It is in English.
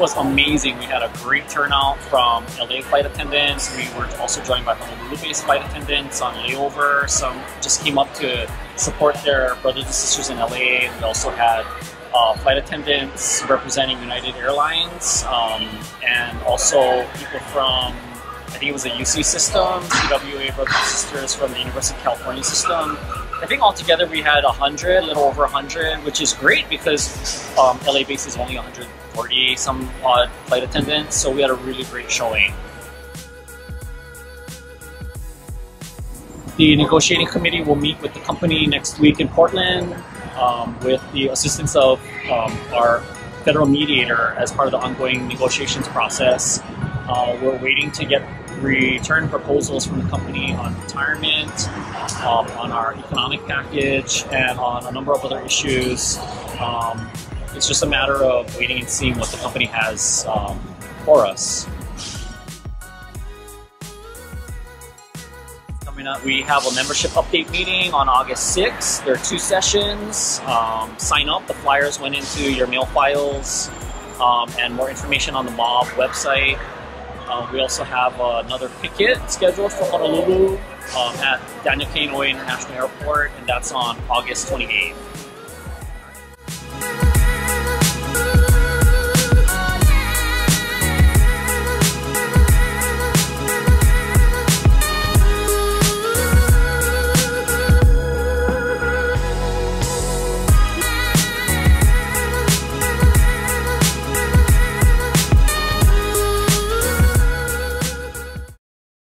was amazing. We had a great turnout from LA flight attendants. We were also joined by Honolulu-based flight attendants on layover. Some just came up to support their brothers and sisters in LA. We also had uh, flight attendants representing United Airlines, um, and also people from I think it was a UC system, CWA brothers and sisters from the University of California system. I think altogether we had 100, a little over 100, which is great because um, LA base is only 140 some odd flight attendants, so we had a really great showing. The negotiating committee will meet with the company next week in Portland um, with the assistance of um, our federal mediator as part of the ongoing negotiations process. Uh, we're waiting to get return proposals from the company on retirement, um, on our economic package, and on a number of other issues. Um, it's just a matter of waiting and seeing what the company has um, for us. Coming up, we have a membership update meeting on August 6th. There are two sessions. Um, sign up, the flyers went into your mail files, um, and more information on the MOB website. Uh, we also have uh, another picket scheduled for Honolulu um, at Daniel K. Inouye International Airport, and that's on August 28th.